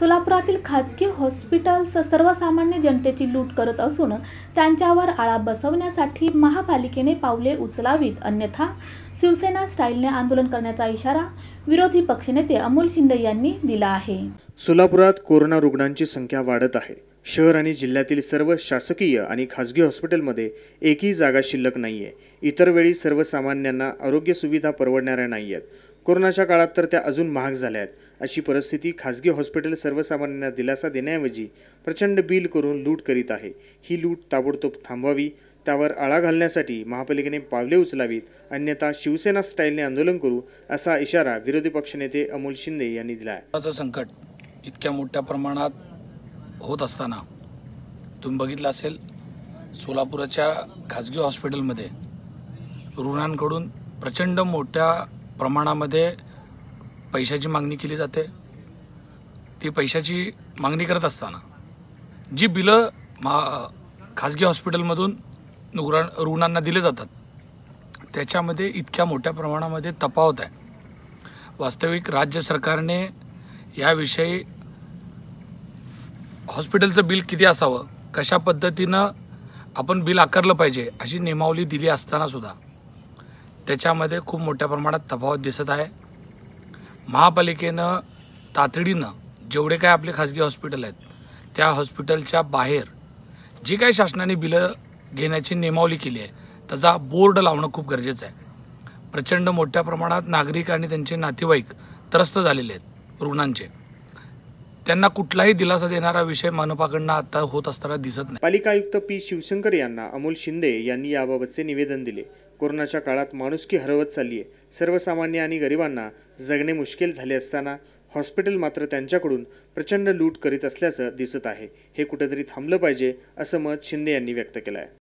सोलापुरातील खाजगी हॉस्पिटल्स सर्वसामान्य जनतेची लूट करत असून त्यांच्यावर आळा बसवण्यासाठी महापालिकेने पावले उचलावीत. अन्यथा शिवसेना स्टाईलने आंदोलन करण्याचा इशारा विरोधी पक्षनेते अमोल शिंदे यांनी दिला आहे. सोलापुरात कोरोना रुग्णांची संख्या वाढत आहे. शहर आणि जिल्ह्यातील सर्व शासकीय आणि खासगी हॉस्पिटलमध्ये एकही जागा शिल्लक नाही आहे इतर वेळी सर्वसामान्यांना आरोग्य सुविधा परवडणाऱ्या नाही आहेत कोरोनाच्या काळात तर त्या अजून महाग झाल्या आहेत. अशी परिस्थिती खासगी हॉस्पिटल सर्वसामान्यांना दिलासा देण्याऐवजी प्रचंड बिल करून लूट करीत आहे. ही लूट ताबडतोब थांबवावी त्यावर आळा घालण्यासाठी महापालिकेने पावले उचलावीत अन्यथा शिवसेना स्टाईलने आंदोलन करू असा इशारा विरोधी पक्षनेते अमोल शिंदे यांनी दिला आहे. संकट इतक्या मोठ्या प्रमाणात होत असताना तुम्ही बघितलं असेल सोलापुराच्या खाजगी हॉस्पिटलमध्ये रुग्णांकडून प्रचंड मोठ्या प्रमाणामध्ये पैशाची मागणी केली जाते. ती पैशाची मागणी करत असताना जी बिलं मा खाजगी हॉस्पिटलमधून रुग्ण रुग्णांना दिले जातात त्याच्यामध्ये इतक्या मोठ्या प्रमाणामध्ये तफावत आहे. वास्तविक राज्य सरकारने याविषयी हॉस्पिटलचं बिल किती असावं कशा पद्धतीनं आपण बिल आकारलं पाहिजे अशी नियमावली दिली असताना सुद्धा त्याच्यामध्ये खूप मोठ्या प्रमाणात तफावत दिसत आहे. महापालिकेनं तातडीनं जेवढे काय आपले खाजगी हॉस्पिटल आहेत त्या हॉस्पिटलच्या बाहेर जी काही शासनाने बिलं घेण्याची नियमावली केली आहे त्याचा बोर्ड लावणं खूप गरजेचं आहे. प्रचंड मोठ्या प्रमाणात नागरिक आणि त्यांचे नातेवाईक त्रस्त झालेले आहेत रुग्णांचे. त्यांना कुठलाही दिलासा देणारा विषय मनपाकडनं आता होत असताना दिसत नाही. पालिका आयुक्त पी शिवशंकर यांना अमोल शिंदे यांनी याबाबतचे निवेदन दिले. कोरोनाच्या काळात माणुसकी हरवत चालली आहे सर्वसामान्य आणि गरिबांना जगणे मुश्किल झाले असताना हॉस्पिटल मात्र त्यांच्याकडून प्रचंड लूट करीत असल्याचं दिसत आहे. हे कुठेतरी थांबलं पाहिजे असं मत शिंदे यांनी व्यक्त केलं आहे